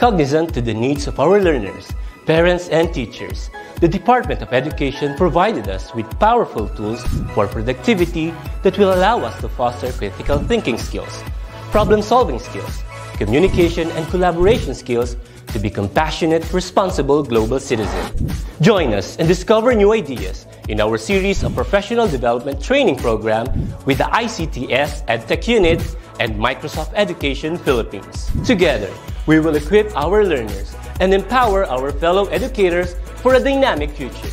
Cognizant to the needs of our learners, parents, and teachers, the Department of Education provided us with powerful tools for productivity that will allow us to foster critical thinking skills, problem-solving skills, communication and collaboration skills to be compassionate, responsible global citizens. Join us and discover new ideas in our series of professional development training program with the ICTS EdTech Unit and Microsoft Education Philippines. Together, we will equip our learners and empower our fellow educators for a dynamic future.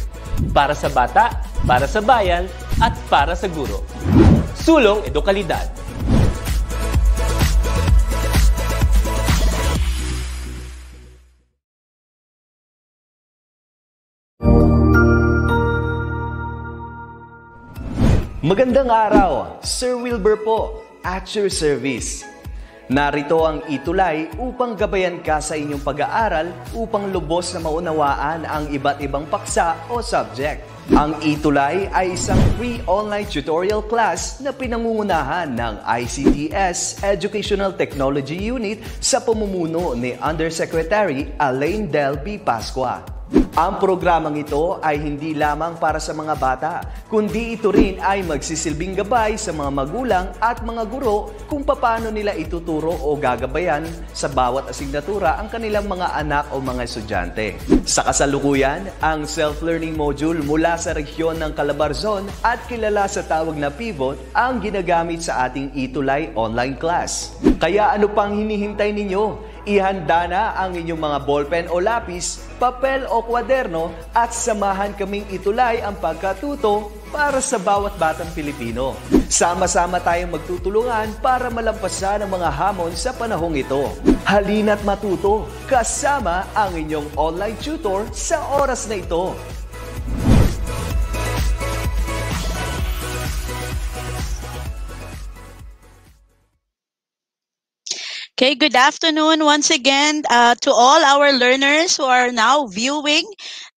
Para sa bata, para sa bayan, at para sa guro. Sulong Edukalidad. Magandang araw, Sir Wilbur po, at your service. Narito ang itulay upang gabayan ka sa inyong pag-aaral upang lubos na maunawaan ang iba't ibang paksa o subject. Ang itulay ay isang free online tutorial class na pinangungunahan ng ICTS Educational Technology Unit sa pamumuno ni Undersecretary Alain Del B. Pasqua. Ang programang ito ay hindi lamang para sa mga bata, kundi ito rin ay magsisilbing gabay sa mga magulang at mga guro kung paano nila ituturo o gagabayan sa bawat asignatura ang kanilang mga anak o mga estudyante. Sa kasalukuyan, ang self-learning module mula sa rehiyon ng Calabarzon at kilala sa tawag na Pivot ang ginagamit sa ating itulay online class. Kaya ano pang hinihintay ninyo? Ihanda na ang inyong mga ballpen o lapis, papel o kwaderno at samahan kaming itulay ang pagkatuto para sa bawat batang Pilipino. Sama-sama tayong magtutulungan para malampasan ang mga hamon sa panahong ito. Halina't matuto kasama ang inyong online tutor sa oras na ito. Okay, good afternoon once again uh, to all our learners who are now viewing.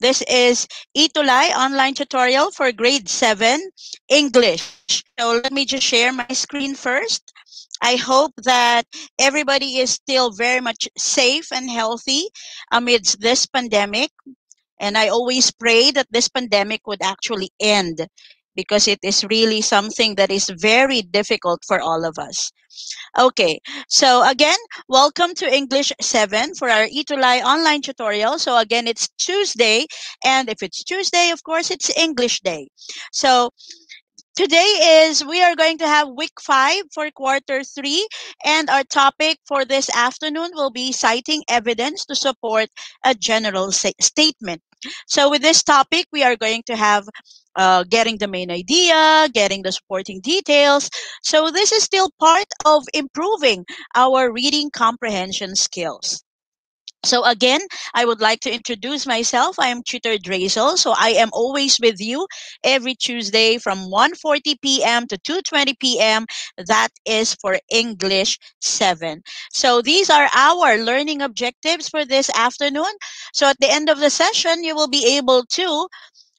This is ETULay online tutorial for grade 7 English. So let me just share my screen first. I hope that everybody is still very much safe and healthy amidst this pandemic. And I always pray that this pandemic would actually end because it is really something that is very difficult for all of us. Okay, so again, welcome to English 7 for our ETULay online tutorial. So again, it's Tuesday, and if it's Tuesday, of course, it's English Day. So today is we are going to have week 5 for quarter 3 and our topic for this afternoon will be citing evidence to support a general statement so with this topic we are going to have uh, getting the main idea, getting the supporting details. So this is still part of improving our reading comprehension skills. So again, I would like to introduce myself. I am Tutor Drazel. So I am always with you every Tuesday from 1.40 p.m. to 2.20 p.m. That is for English 7. So these are our learning objectives for this afternoon. So at the end of the session, you will be able to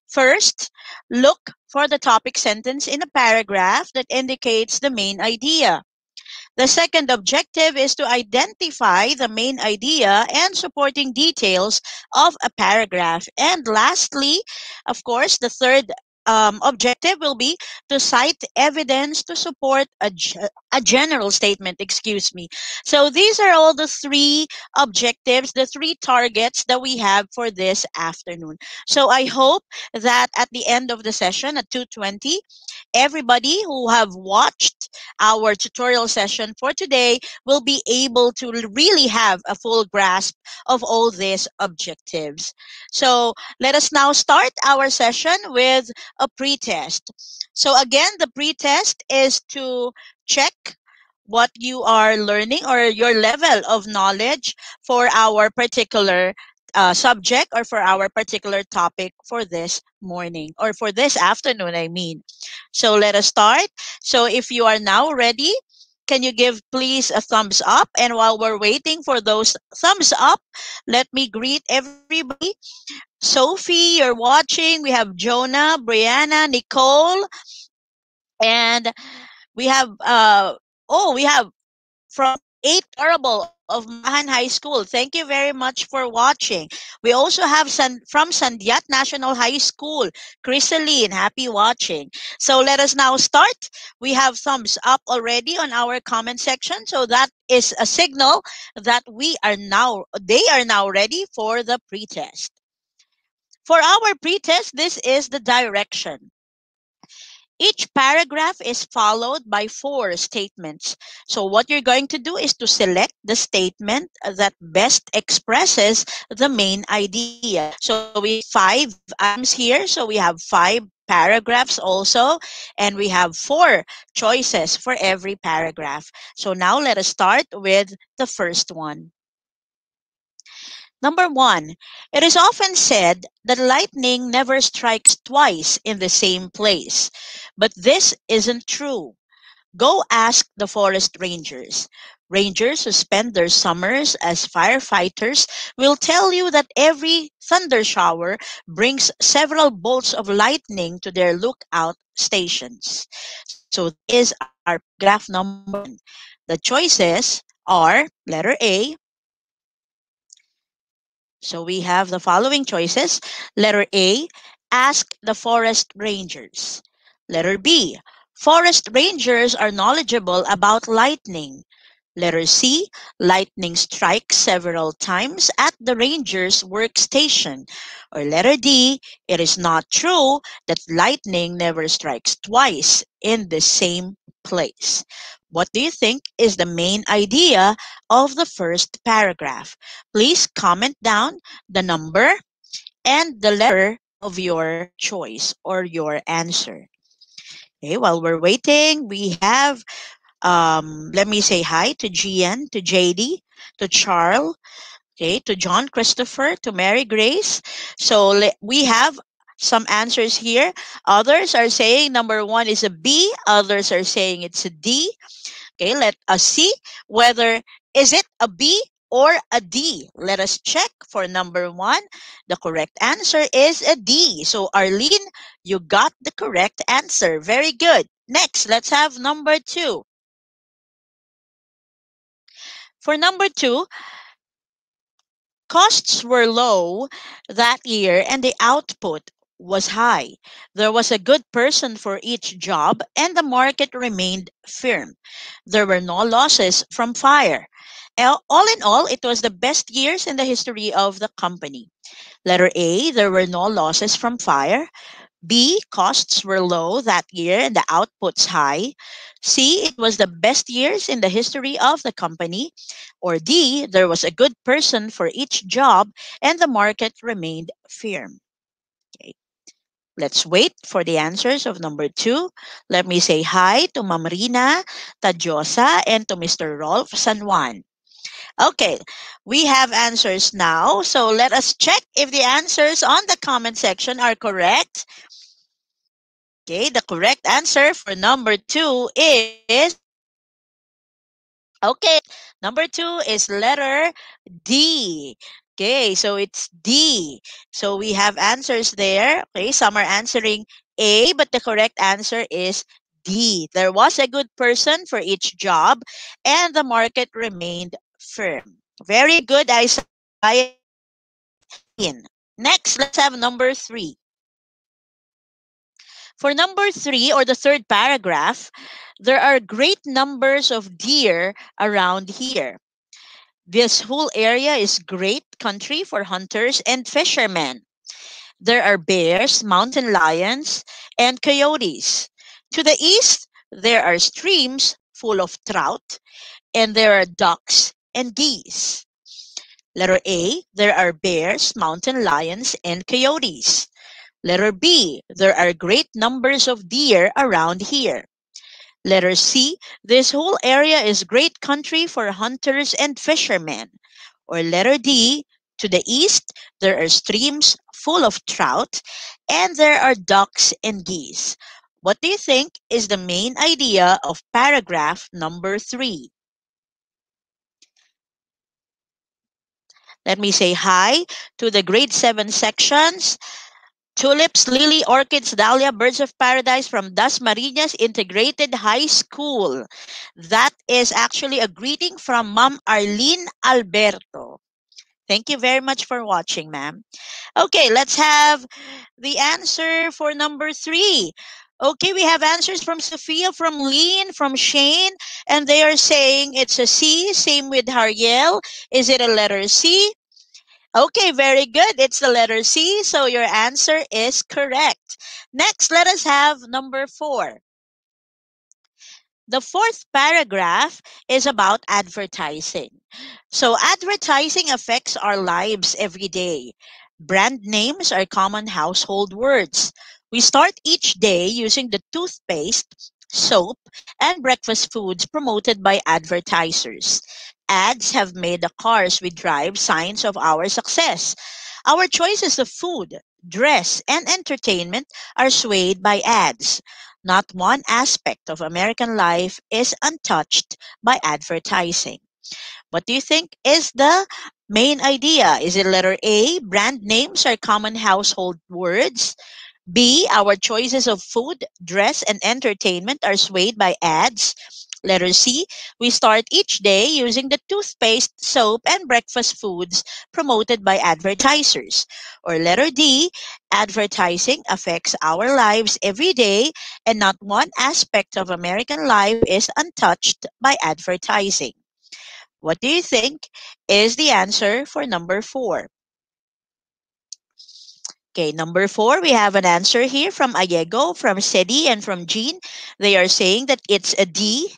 First, look for the topic sentence in a paragraph that indicates the main idea. The second objective is to identify the main idea and supporting details of a paragraph. And lastly, of course, the third Um, objective will be to cite evidence to support a, a general statement, excuse me. So these are all the three objectives, the three targets that we have for this afternoon. So I hope that at the end of the session at 2.20, everybody who have watched our tutorial session for today will be able to really have a full grasp of all these objectives. So let us now start our session with a pre-test. So again, the pre-test is to check what you are learning or your level of knowledge for our particular uh, subject or for our particular topic for this morning or for this afternoon, I mean. So let us start. So if you are now ready, can you give please a thumbs up? And while we're waiting for those thumbs up, let me greet everybody. Sophie, you're watching. We have Jonah, Brianna, Nicole, and we have uh oh we have from eight terrible of Mahan High School. Thank you very much for watching. We also have San, from Sandiat National High School, Chrysaline. Happy watching. So let us now start. We have thumbs up already on our comment section. So that is a signal that we are now, they are now ready for the pretest. For our pretest, this is the direction. Each paragraph is followed by four statements. So what you're going to do is to select the statement that best expresses the main idea. So we five items here. So we have five paragraphs also, and we have four choices for every paragraph. So now let us start with the first one. Number one, it is often said that lightning never strikes twice in the same place, but this isn't true. Go ask the forest rangers. Rangers who spend their summers as firefighters will tell you that every thunder shower brings several bolts of lightning to their lookout stations. So this is our graph number. The choices are letter A, so we have the following choices. Letter A, ask the forest rangers. Letter B, forest rangers are knowledgeable about lightning. Letter C, lightning strikes several times at the ranger's workstation. Or letter D, it is not true that lightning never strikes twice in the same place. What do you think is the main idea of the first paragraph? Please comment down the number and the letter of your choice or your answer. Okay, while we're waiting, we have, um, let me say hi to GN, to JD, to Charles, okay, to John Christopher, to Mary Grace. So we have some answers here. Others are saying number one is a B. Others are saying it's a D. Okay, let us see whether is it a B or a D. Let us check for number one. The correct answer is a D. So Arlene, you got the correct answer. Very good. Next, let's have number two. For number two, costs were low that year and the output was high. There was a good person for each job, and the market remained firm. There were no losses from fire. All in all, it was the best years in the history of the company. Letter A, there were no losses from fire. B, costs were low that year and the outputs high. C, it was the best years in the history of the company. Or D, there was a good person for each job and the market remained firm. Let's wait for the answers of number two. Let me say hi to Mamrina Tadjosa and to Mr. Rolf San Juan. Okay, we have answers now. So let us check if the answers on the comment section are correct. Okay, the correct answer for number two is Okay, number two is letter D. Okay, so it's D. So we have answers there. Okay, some are answering A, but the correct answer is D. There was a good person for each job, and the market remained firm. Very good, Isaiah. Next, let's have number three. For number three, or the third paragraph, there are great numbers of deer around here. This whole area is great country for hunters and fishermen. There are bears, mountain lions, and coyotes. To the east, there are streams full of trout, and there are ducks and geese. Letter A, there are bears, mountain lions, and coyotes. Letter B, there are great numbers of deer around here. Letter C, this whole area is great country for hunters and fishermen. Or letter D, to the east, there are streams full of trout and there are ducks and geese. What do you think is the main idea of paragraph number three? Let me say hi to the grade 7 sections. Tulips, lily, orchids, dahlia, birds of paradise from Dasmariñas Integrated High School. That is actually a greeting from Ma'am Arlene Alberto. Thank you very much for watching, ma'am. Okay, let's have the answer for number three. Okay, we have answers from Sophia, from Lean, from Shane, and they are saying it's a C. Same with Hariel. Is it a letter C? Okay, very good. It's the letter C, so your answer is correct. Next, let us have number four. The fourth paragraph is about advertising. So, advertising affects our lives every day. Brand names are common household words. We start each day using the toothpaste, soap, and breakfast foods promoted by advertisers. Ads have made the cars we drive signs of our success. Our choices of food, dress, and entertainment are swayed by ads. Not one aspect of American life is untouched by advertising. What do you think is the main idea? Is it letter A, brand names are common household words? B, our choices of food, dress, and entertainment are swayed by ads? Letter C, we start each day using the toothpaste, soap, and breakfast foods promoted by advertisers. Or letter D, advertising affects our lives every day and not one aspect of American life is untouched by advertising. What do you think is the answer for number four? Okay, number four, we have an answer here from Ayego, from Sedi, and from Jean. They are saying that it's a D.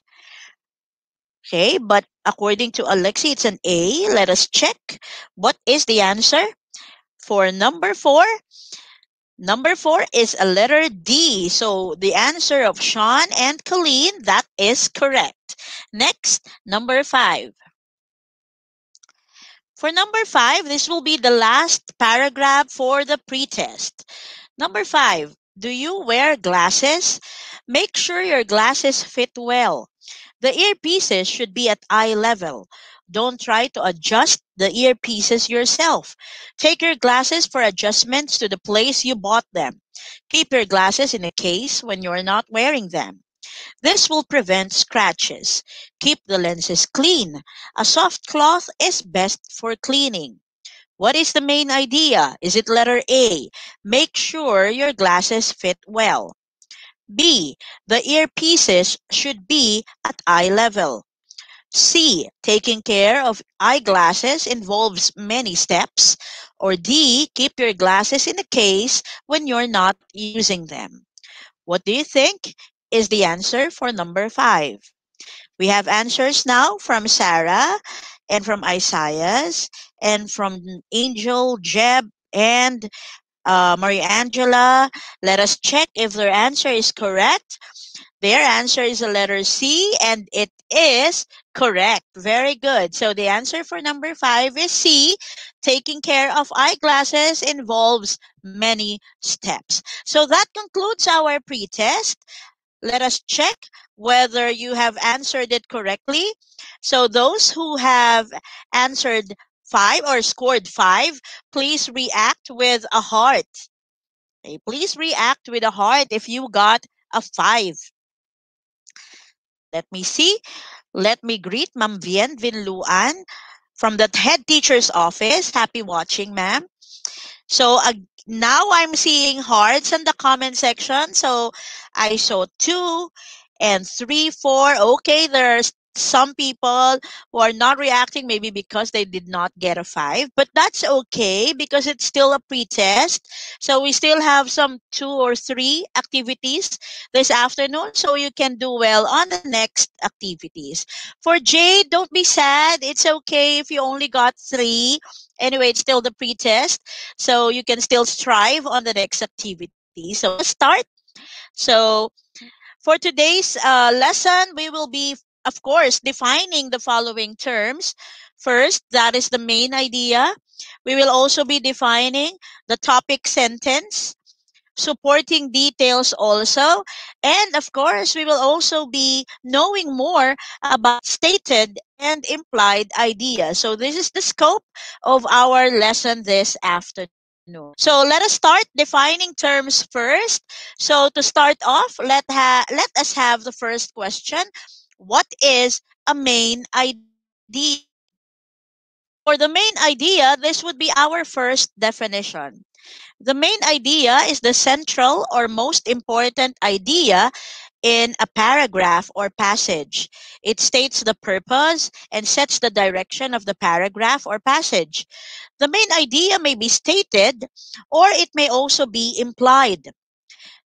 Okay, but according to Alexi, it's an A. Let us check. What is the answer for number four? Number four is a letter D. So the answer of Sean and Colleen, that is correct. Next, number five. For number five, this will be the last paragraph for the pretest. Number five, do you wear glasses? Make sure your glasses fit well. The earpieces should be at eye level. Don't try to adjust the earpieces yourself. Take your glasses for adjustments to the place you bought them. Keep your glasses in a case when you're not wearing them. This will prevent scratches. Keep the lenses clean. A soft cloth is best for cleaning. What is the main idea? Is it letter A? Make sure your glasses fit well. B. The earpieces should be at eye level. C. Taking care of eyeglasses involves many steps. Or D. Keep your glasses in a case when you're not using them. What do you think is the answer for number five? We have answers now from Sarah and from Isaias and from Angel, Jeb, and uh, Maria Angela. Let us check if their answer is correct. Their answer is a letter C, and it is correct. Very good. So the answer for number five is C. Taking care of eyeglasses involves many steps. So that concludes our pretest. Let us check whether you have answered it correctly. So those who have answered five or scored five, please react with a heart. Okay, please react with a heart if you got a five. Let me see. Let me greet Ma'am Vien Vinluan from the head teacher's office. Happy watching, ma'am. So uh, now I'm seeing hearts in the comment section. So I saw two and three, four. Okay, there's some people who are not reacting maybe because they did not get a five but that's okay because it's still a pretest. So we still have some two or three activities this afternoon so you can do well on the next activities. For jade don't be sad. It's okay if you only got three. Anyway it's still the pretest so you can still strive on the next activity. So start. So for today's uh, lesson we will be of course, defining the following terms. First, that is the main idea. We will also be defining the topic sentence, supporting details also. And of course, we will also be knowing more about stated and implied ideas. So this is the scope of our lesson this afternoon. So let us start defining terms first. So to start off, let ha- let us have the first question. What is a main idea? For the main idea, this would be our first definition. The main idea is the central or most important idea in a paragraph or passage. It states the purpose and sets the direction of the paragraph or passage. The main idea may be stated or it may also be implied.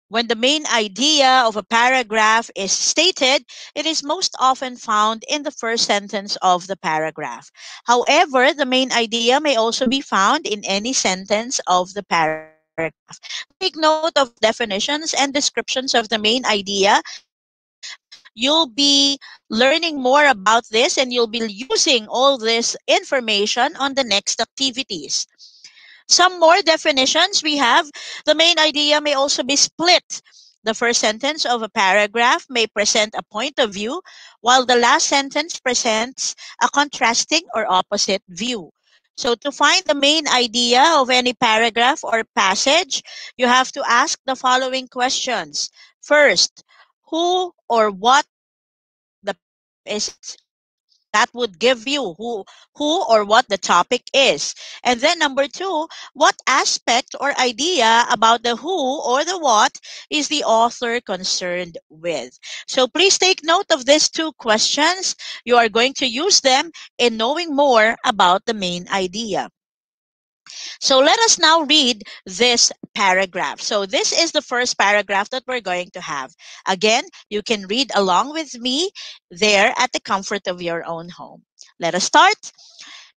When the main idea of a paragraph is stated, it is most often found in the first sentence of the paragraph. However, the main idea may also be found in any sentence of the paragraph. Take note of definitions and descriptions of the main idea. You'll be learning more about this and you'll be using all this information on the next activities. Some more definitions we have. The main idea may also be split. The first sentence of a paragraph may present a point of view, while the last sentence presents a contrasting or opposite view. So to find the main idea of any paragraph or passage, you have to ask the following questions. First, who or what the is that would give you who who or what the topic is. And then number two what aspect or idea about the who or the what is the author concerned with? So please take note of these two questions. You are going to use them in knowing more about the main idea so let us now read this paragraph. So this is the first paragraph that we're going to have. Again, you can read along with me there at the comfort of your own home. Let us start.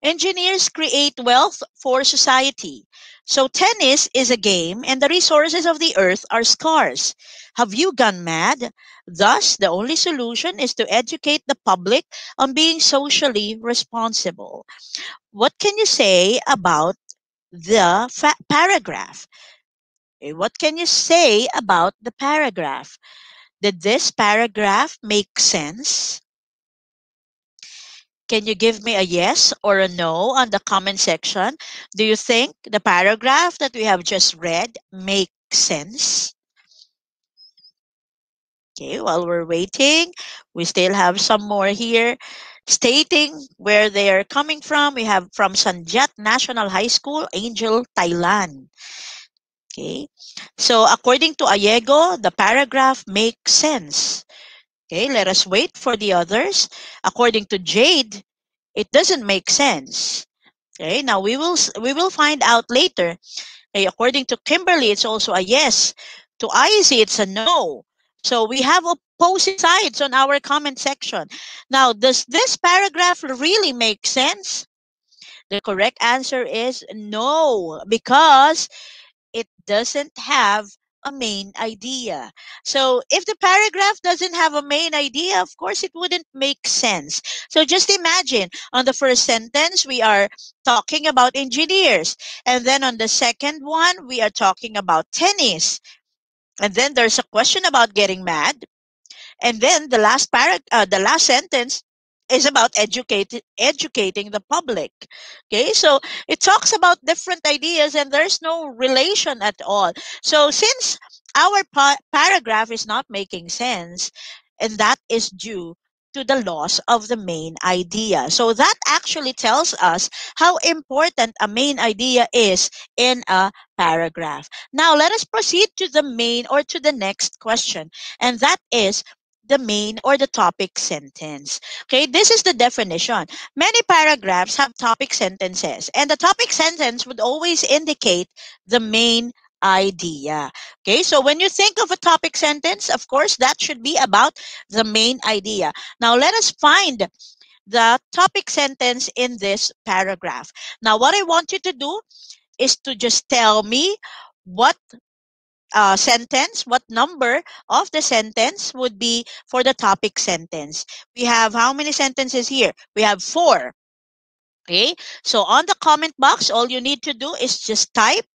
Engineers create wealth for society. So tennis is a game and the resources of the earth are scarce. Have you gone mad? Thus, the only solution is to educate the public on being socially responsible. What can you say about the fa- paragraph. Eh, what can you say about the paragraph? Did this paragraph make sense? Can you give me a yes or a no on the comment section? Do you think the paragraph that we have just read makes sense? Okay, while we're waiting, we still have some more here stating where they are coming from. We have from Sandiat National High School, Angel, Thailand. Okay, so according to Ayego, the paragraph makes sense. Okay, let us wait for the others. According to Jade, it doesn't make sense. Okay, now we will we will find out later. Okay, according to Kimberly, it's also a yes. To Izzy, it's a no. So we have opposing sides on our comment section. Now, does this paragraph really make sense? The correct answer is no, because it doesn't have a main idea. So if the paragraph doesn't have a main idea, of course it wouldn't make sense. So just imagine on the first sentence, we are talking about engineers. And then on the second one, we are talking about tennis. And then there's a question about getting mad. And then the last parag- uh, the last sentence is about educating educating the public. Okay, so it talks about different ideas and there's no relation at all. So since our pa- paragraph is not making sense, and that is due to the loss of the main idea. So that actually tells us how important a main idea is in a paragraph. Now let us proceed to the main or to the next question, and that is the main or the topic sentence. Okay, this is the definition. Many paragraphs have topic sentences, and the topic sentence would always indicate the main idea. Okay, so when you think of a topic sentence, of course, that should be about the main idea. Now, let us find the topic sentence in this paragraph. Now, what I want you to do is to just tell me what uh, sentence, what number of the sentence would be for the topic sentence. We have how many sentences here? We have four. Okay, so on the comment box, all you need to do is just type,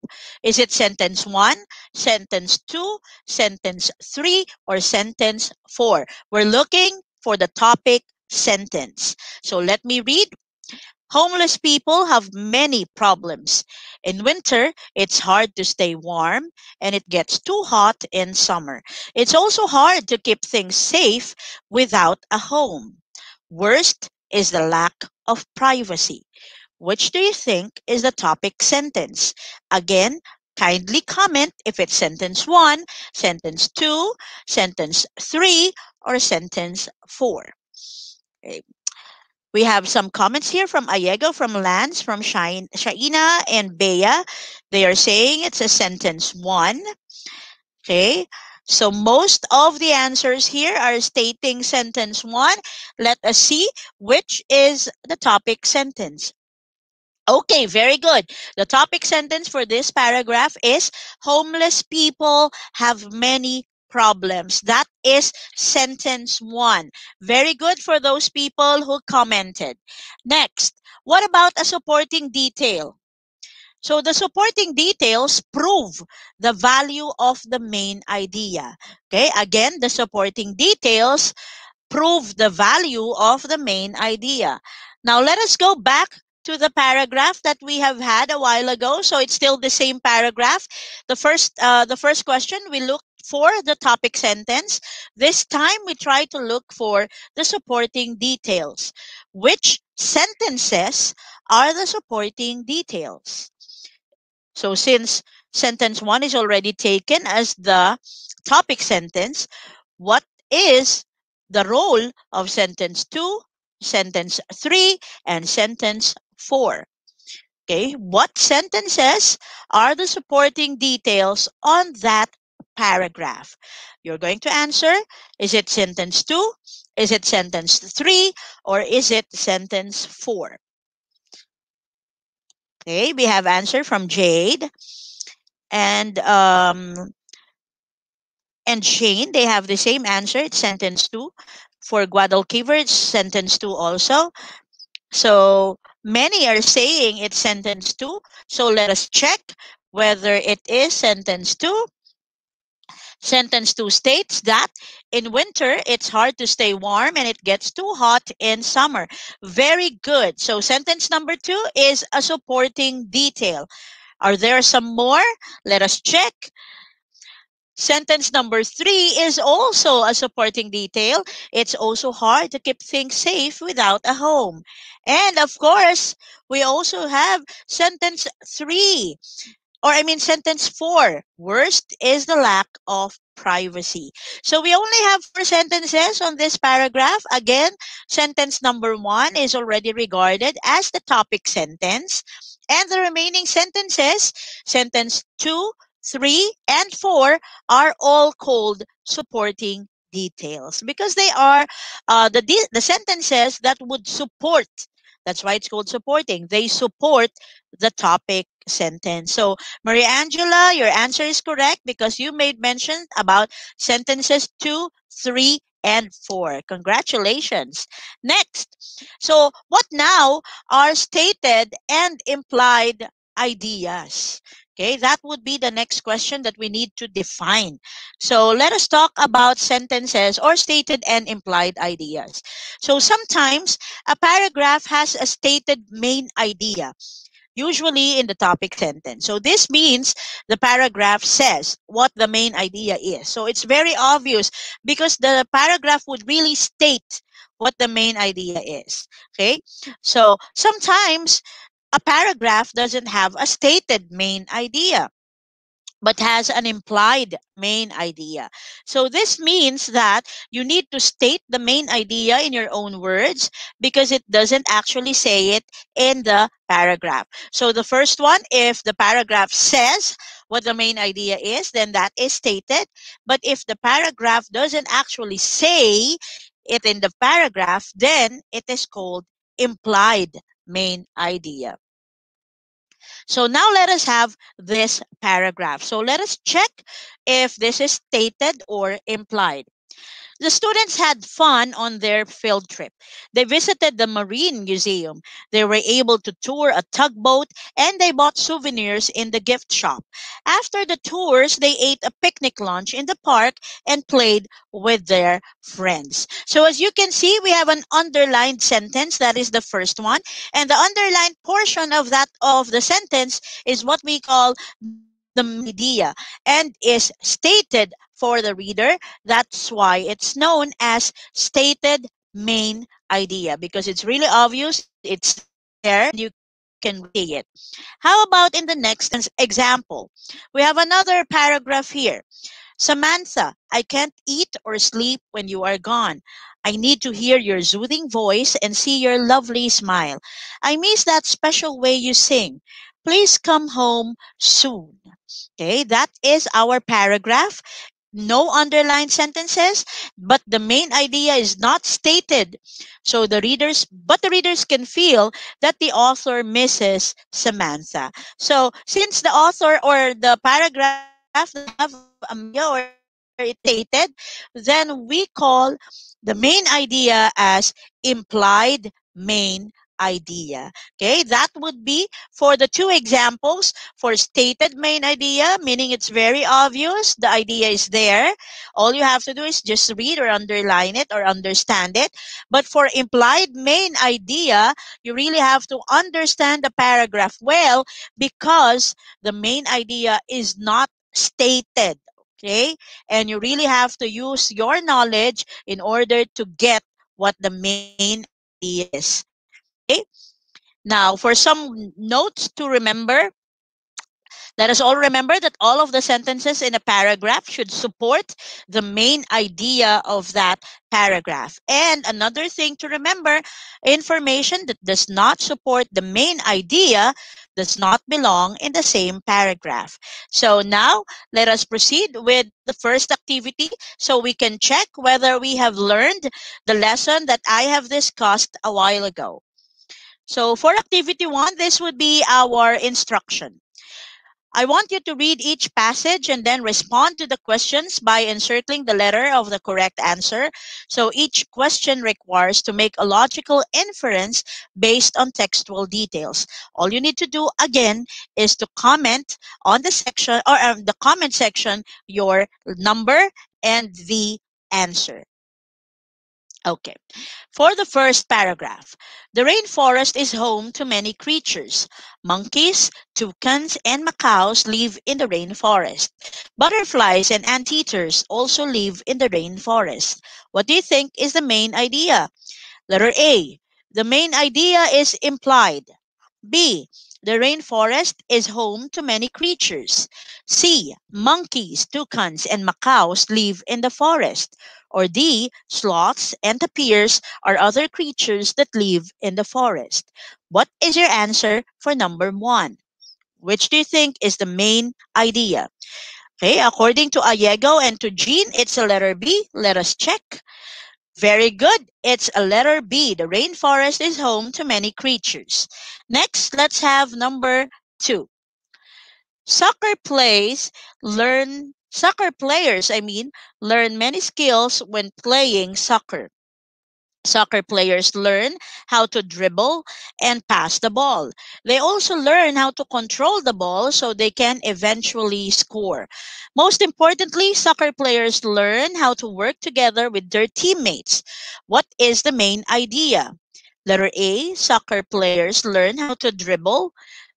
is it sentence one, sentence two, sentence three, or sentence four? We're looking for the topic sentence. So let me read. Homeless people have many problems. In winter, it's hard to stay warm and it gets too hot in summer. It's also hard to keep things safe without a home. Worst is the lack of privacy. Which do you think is the topic sentence? Again, kindly comment if it's sentence 1, sentence 2, sentence 3, or sentence 4. Okay. We have some comments here from Ayego, from Lance, from Shaina, and Bea. They are saying it's a sentence 1. Okay. So most of the answers here are stating sentence 1. Let us see which is the topic sentence. Okay, very good. The topic sentence for this paragraph is homeless people have many problems. That is sentence one. Very good for those people who commented. Next, what about a supporting detail? So the supporting details prove the value of the main idea. Okay, again, the supporting details prove the value of the main idea. Now let us go back to the paragraph that we have had a while ago. So it's still the same paragraph. The first, uh, the first question we looked for the topic sentence. This time we try to look for the supporting details. Which sentences are the supporting details? So since sentence one is already taken as the topic sentence, what is the role of sentence two, sentence three, and sentence 4. Okay, what sentences are the supporting details on that paragraph? You're going to answer, is it sentence 2, is it sentence 3, or is it sentence 4? Okay, we have answer from Jade and um, and Shane. They have the same answer. It's sentence 2. For Guadalquivir, it's sentence 2 also. So Many are saying it's sentence 2. So let us check whether it is sentence 2. Sentence 2 states that in winter, it's hard to stay warm and it gets too hot in summer. Very good. So sentence number 2 is a supporting detail. Are there some more? Let us check. Sentence number three is also a supporting detail. It's also hard to keep things safe without a home. And of course, we also have sentence three, or I mean sentence four. Worst is the lack of privacy. So we only have four sentences on this paragraph. Again, sentence number one is already regarded as the topic sentence. And the remaining sentences, sentence two, 3, and 4 are all called supporting details because they are uh, the, the sentences that would support that's why it's called supporting. They support the topic sentence. So, Maria Angela, your answer is correct because you made mention about sentences 2, 3, and 4. Congratulations. Next. So, what now are stated and implied ideas? Okay, that would be the next question that we need to define. So let us talk about sentences or stated and implied ideas. So sometimes a paragraph has a stated main idea, usually in the topic sentence. So this means the paragraph says what the main idea is. So it's very obvious because the paragraph would really state what the main idea is. Okay, so sometimes a paragraph doesn't have a stated main idea but has an implied main idea. So this means that you need to state the main idea in your own words because it doesn't actually say it in the paragraph. So the first one, if the paragraph says what the main idea is, then that is stated. But if the paragraph doesn't actually say it in the paragraph, then it is called implied main idea. So now let us have this paragraph. So let us check if this is stated or implied. The students had fun on their field trip. They visited the Marine Museum. They were able to tour a tugboat and they bought souvenirs in the gift shop. After the tours, they ate a picnic lunch in the park and played with their friends. So as you can see, we have an underlined sentence. That is the first one. And the underlined portion of that of the sentence is what we call the media and is stated for the reader. That's why it's known as stated main idea because it's really obvious. It's there. You can see it. How about in the next example? We have another paragraph here. Samantha, I can't eat or sleep when you are gone. I need to hear your soothing voice and see your lovely smile. I miss that special way you sing. Please come home soon. Okay, that is our paragraph. No underlined sentences, but the main idea is not stated. So the readers, but the readers can feel that the author misses Samantha. So since the author or the paragraph have or it stated, then we call the main idea as implied main idea. Okay, that would be for the two examples for stated main idea, meaning it's very obvious, the idea is there. All you have to do is just read or underline it or understand it. But for implied main idea, you really have to understand the paragraph well because the main idea is not stated. Okay, and you really have to use your knowledge in order to get what the main is. Okay. Now, for some notes to remember, let us all remember that all of the sentences in a paragraph should support the main idea of that paragraph. And another thing to remember, information that does not support the main idea does not belong in the same paragraph. So now let us proceed with the first activity so we can check whether we have learned the lesson that I have discussed a while ago. So for activity one, this would be our instruction. I want you to read each passage and then respond to the questions by encircling the letter of the correct answer. So each question requires to make a logical inference based on textual details. All you need to do again is to comment on the section or uh, the comment section your number and the answer. Okay. For the first paragraph, the rainforest is home to many creatures. Monkeys, toucans, and macaws live in the rainforest. Butterflies and anteaters also live in the rainforest. What do you think is the main idea? Letter A. The main idea is implied. B. The rainforest is home to many creatures. C. Monkeys, toucans, and macaws live in the forest. Or D. Sloths and tapirs are other creatures that live in the forest. What is your answer for number one? Which do you think is the main idea? Okay, according to Ayego and to Jean, it's a letter B. Let us check. Very good. It's a letter B. The rainforest is home to many creatures. Next, let's have number two. Soccer plays learn soccer players, I mean, learn many skills when playing soccer. Soccer players learn how to dribble and pass the ball. They also learn how to control the ball so they can eventually score. Most importantly, soccer players learn how to work together with their teammates. What is the main idea? Letter A, soccer players learn how to dribble.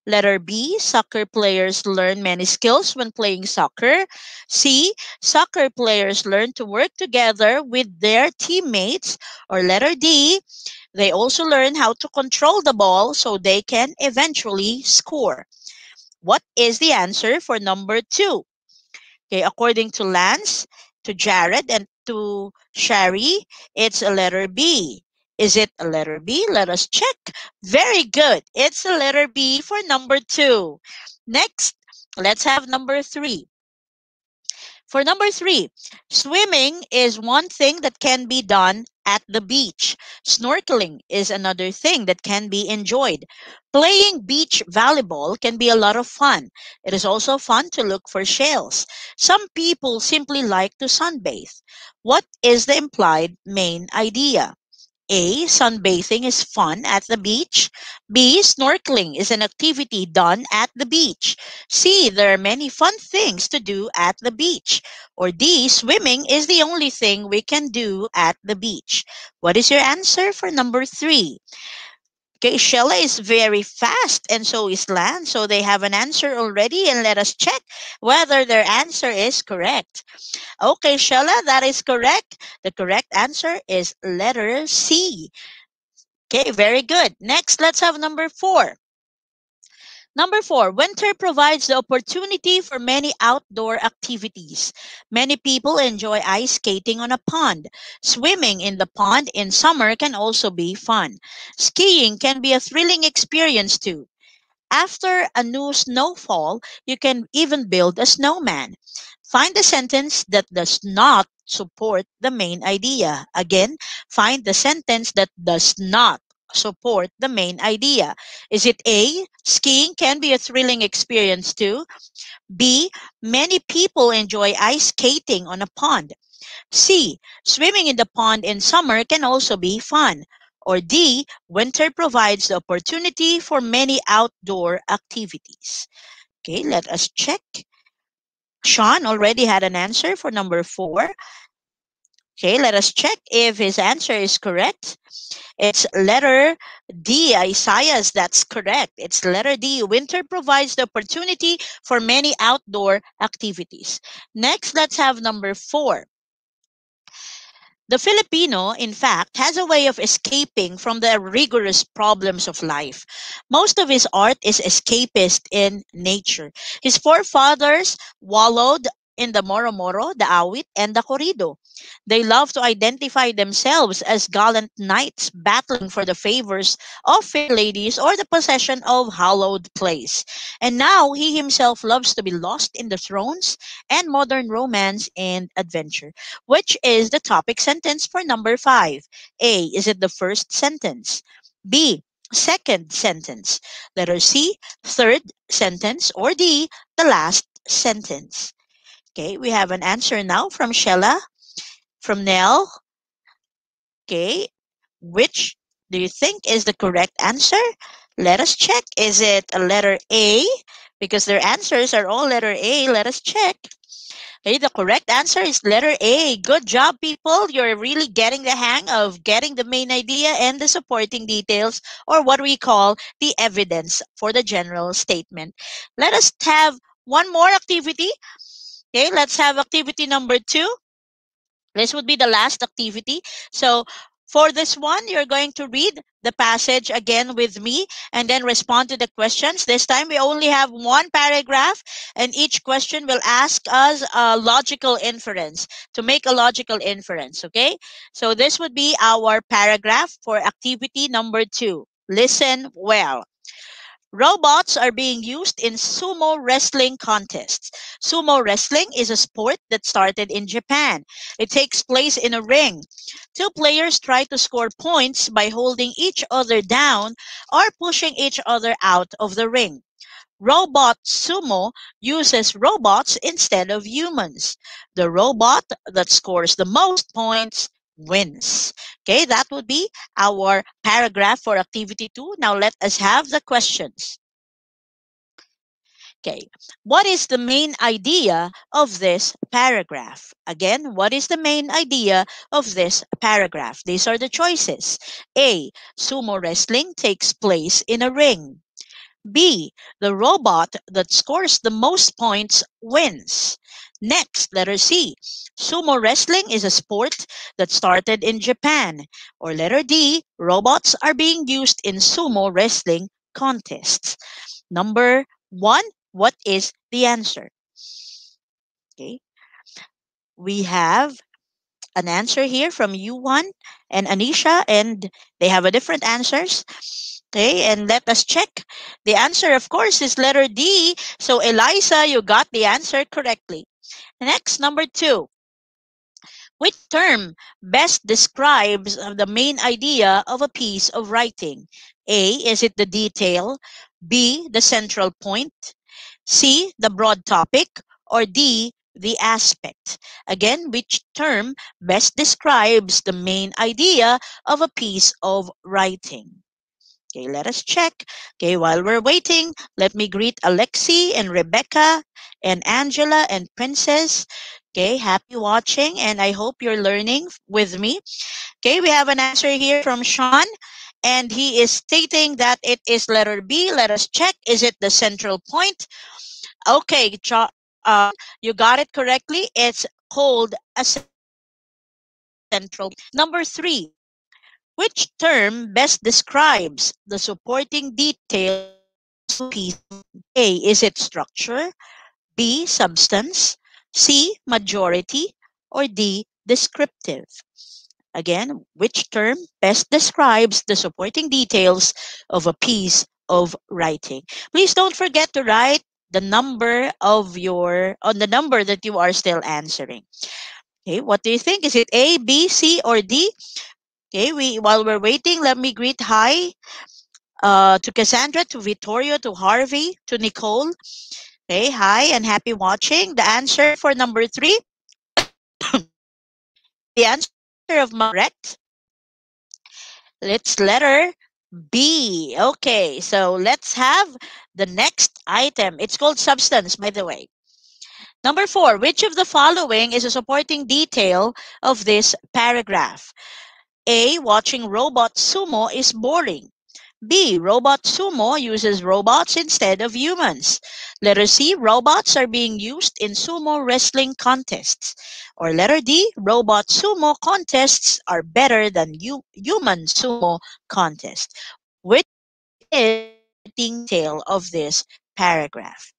Letter B, soccer players learn many skills when playing soccer. C, soccer players learn to work together with their teammates. Or letter D, they also learn how to control the ball so they can eventually score. What is the answer for number two? Okay, according to Lance, to Jared, and to Sherry, it's a letter B. Is it a letter B? Let us check. Very good. It's a letter B for number two. Next, let's have number three. For number three, swimming is one thing that can be done at the beach. Snorkeling is another thing that can be enjoyed. Playing beach volleyball can be a lot of fun. It is also fun to look for shells. Some people simply like to sunbathe. What is the implied main idea? A. Sunbathing is fun at the beach. B. Snorkeling is an activity done at the beach. C. There are many fun things to do at the beach. Or D. Swimming is the only thing we can do at the beach. What is your answer for number three? Okay, Shella is very fast and so is Lan. So they have an answer already and let us check whether their answer is correct. Okay, Shella, that is correct. The correct answer is letter C. Okay, very good. Next, let's have number four. Number four, winter provides the opportunity for many outdoor activities. Many people enjoy ice skating on a pond. Swimming in the pond in summer can also be fun. Skiing can be a thrilling experience too. After a new snowfall, you can even build a snowman. Find the sentence that does not support the main idea. Again, find the sentence that does not support the main idea. Is it A, skiing can be a thrilling experience too? B, many people enjoy ice skating on a pond. C, swimming in the pond in summer can also be fun. Or D, winter provides the opportunity for many outdoor activities. Okay, let us check. Sean already had an answer for number four. Okay, let us check if his answer is correct. It's letter D, Isaiah's. That's correct. It's letter D. Winter provides the opportunity for many outdoor activities. Next, let's have number four. The Filipino, in fact, has a way of escaping from the rigorous problems of life. Most of his art is escapist in nature. His forefathers wallowed in the Moro Moro, the Awit, and the Corrido. They love to identify themselves as gallant knights battling for the favors of fair ladies or the possession of hallowed place. And now he himself loves to be lost in the thrones and modern romance and adventure. Which is the topic sentence for number five? A. Is it the first sentence? B. Second sentence. Letter C. Third sentence. Or D. The last sentence. Okay, we have an answer now from Shella, from Nell. Okay, which do you think is the correct answer? Let us check. Is it a letter A? Because their answers are all letter A. Let us check. Okay, the correct answer is letter A. Good job, people. You're really getting the hang of getting the main idea and the supporting details, or what we call the evidence for the general statement. Let us have one more activity Okay, let's have activity number two. This would be the last activity. So for this one, you're going to read the passage again with me and then respond to the questions. This time we only have one paragraph and each question will ask us a logical inference to make a logical inference. Okay. So this would be our paragraph for activity number two. Listen well. Robots are being used in sumo wrestling contests. Sumo wrestling is a sport that started in Japan. It takes place in a ring. Two players try to score points by holding each other down or pushing each other out of the ring. Robot Sumo uses robots instead of humans. The robot that scores the most points wins. Okay, that would be our paragraph for activity two. Now let us have the questions. Okay, what is the main idea of this paragraph? Again, what is the main idea of this paragraph? These are the choices. A, sumo wrestling takes place in a ring. B, the robot that scores the most points wins. Next, letter C. Sumo wrestling is a sport that started in Japan. Or letter D. Robots are being used in sumo wrestling contests. Number one, what is the answer? Okay. We have an answer here from Yuan and Anisha, and they have a different answers. Okay, and let us check. The answer, of course, is letter D. So, Eliza, you got the answer correctly. Next, number two. Which term best describes the main idea of a piece of writing? A. Is it the detail? B. The central point? C. The broad topic? Or D. The aspect? Again, which term best describes the main idea of a piece of writing? Okay, let us check. Okay, while we're waiting, let me greet Alexi and Rebecca and Angela and Princess. Okay, happy watching and I hope you're learning with me. Okay, we have an answer here from Sean and he is stating that it is letter B. Let us check. Is it the central point? Okay, uh, you got it correctly. It's called a central. Number three, which term best describes the supporting details of piece? A. Is it structure? B. Substance? C. Majority? Or D. Descriptive? Again, which term best describes the supporting details of a piece of writing? Please don't forget to write the number of your on the number that you are still answering. Okay, what do you think? Is it A, B, C, or D? Okay, we while we're waiting, let me greet hi uh, to Cassandra, to Vittorio, to Harvey, to Nicole. Okay, hi and happy watching. The answer for number three, the answer of correct. Let's letter B. Okay, so let's have the next item. It's called substance, by the way. Number four, which of the following is a supporting detail of this paragraph? A. Watching robot sumo is boring. B. Robot sumo uses robots instead of humans. Letter C. Robots are being used in sumo wrestling contests. Or letter D. Robot sumo contests are better than human sumo contests. Which is the detail of this paragraph?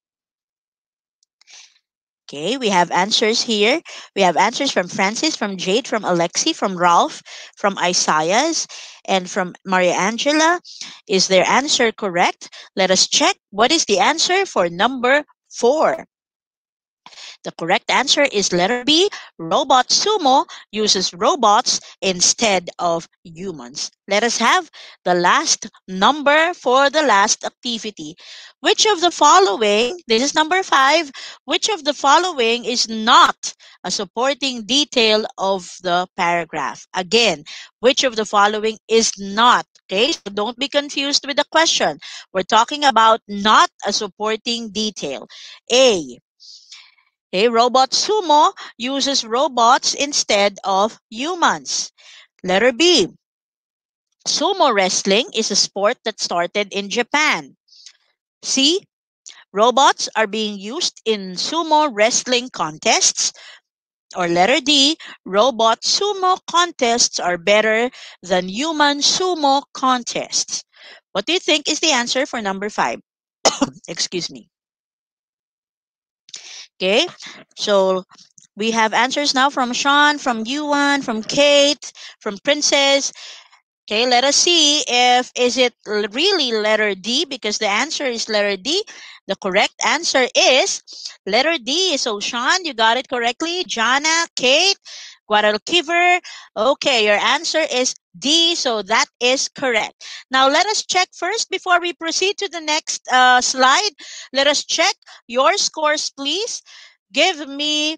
Okay, we have answers here. We have answers from Francis, from Jade, from Alexi, from Ralph, from Isaiah's, and from Maria Angela. Is their answer correct? Let us check. What is the answer for number four? The correct answer is letter B. Robot Sumo uses robots instead of humans. Let us have the last number for the last activity. Which of the following, this is number five, which of the following is not a supporting detail of the paragraph? Again, which of the following is not? Okay, so don't be confused with the question. We're talking about not a supporting detail. A, Okay, Robot Sumo uses robots instead of humans. Letter B. Sumo wrestling is a sport that started in Japan. C. Robots are being used in sumo wrestling contests. Or letter D. Robot sumo contests are better than human sumo contests. What do you think is the answer for number five? Excuse me. Okay, so we have answers now from Sean, from Yuan, from Kate, from Princess. Okay, let us see if is it really letter D because the answer is letter D. The correct answer is letter D. So Sean, you got it correctly. Jana, Kate, Guadalquiver. Okay, your answer is D, so that is correct. Now let us check first before we proceed to the next uh, slide. Let us check your scores, please. Give me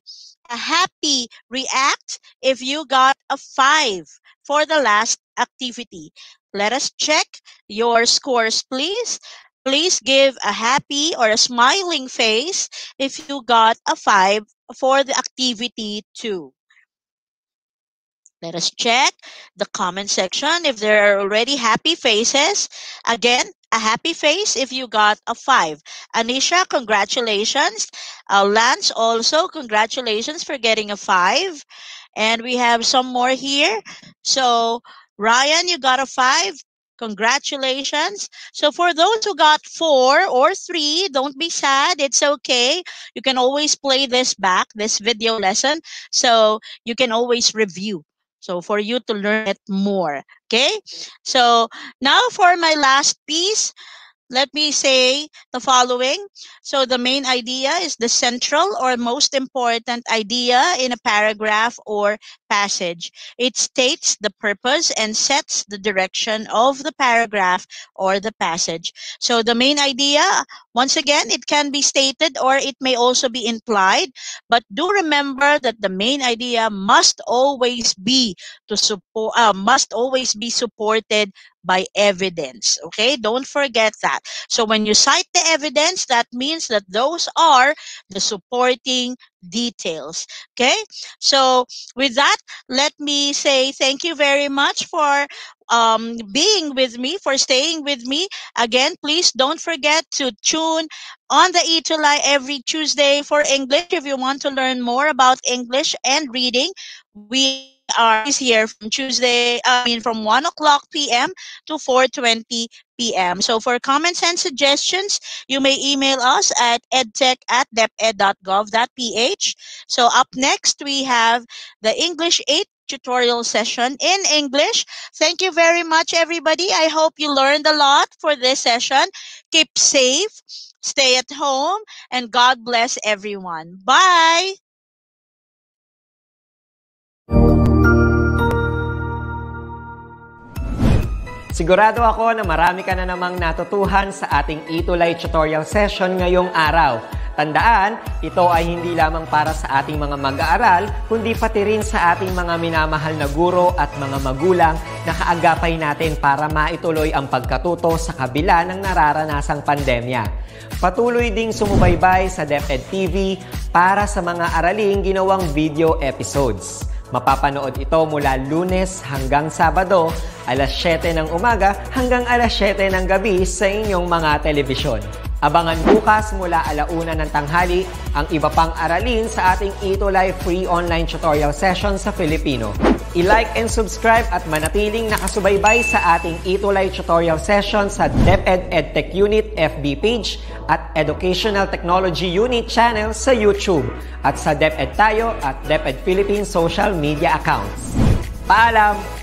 a happy react if you got a 5 for the last activity. Let us check your scores, please. Please give a happy or a smiling face if you got a 5 for the activity 2. Let us check the comment section if there are already happy faces. Again, a happy face if you got a 5. Anisha, congratulations. Uh, Lance, also, congratulations for getting a 5. And we have some more here. So, Ryan, you got a 5. Congratulations. So for those who got four or three, don't be sad. It's okay. You can always play this back, this video lesson. So you can always review. So for you to learn it more. Okay. So now for my last piece. Let me say the following. So the main idea is the central or most important idea in a paragraph or passage. It states the purpose and sets the direction of the paragraph or the passage. So the main idea, once again, it can be stated or it may also be implied, but do remember that the main idea must always be to support, uh, must always be supported by evidence. Okay, don't forget that. So when you cite the evidence, that means that those are the supporting details. Okay, so with that, let me say thank you very much for um, being with me, for staying with me. Again, please don't forget to tune on the ETULay every Tuesday for English. If you want to learn more about English and reading, we are here from Tuesday, I mean from 1 o'clock p.m. to 4.20 p.m. So for comments and suggestions, you may email us at edtech at deped.gov.ph. So up next, we have the English 8 tutorial session in English. Thank you very much, everybody. I hope you learned a lot for this session. Keep safe, stay at home, and God bless everyone. Bye! Sigurado ako na marami ka na namang natutuhan sa ating Itulay tutorial session ngayong araw. Tandaan, ito ay hindi lamang para sa ating mga mag-aaral, kundi pati rin sa ating mga minamahal na guro at mga magulang na kaagapay natin para maituloy ang pagkatuto sa kabila ng nararanasang pandemya. Patuloy ding sumubaybay sa DepEd TV para sa mga araling ginawang video episodes. Mapapanood ito mula lunes hanggang sabado, alas 7 ng umaga hanggang alas 7 ng gabi sa inyong mga telebisyon. Abangan bukas mula alauna ng tanghali ang iba pang aralin sa ating Ito Live free online tutorial session sa Filipino. I-like and subscribe at manatiling nakasubaybay sa ating Ito Live tutorial session sa DepEd EdTech Unit FB page at Educational Technology Unit channel sa YouTube at sa DepEd Tayo at DepEd Philippines social media accounts. Paalam!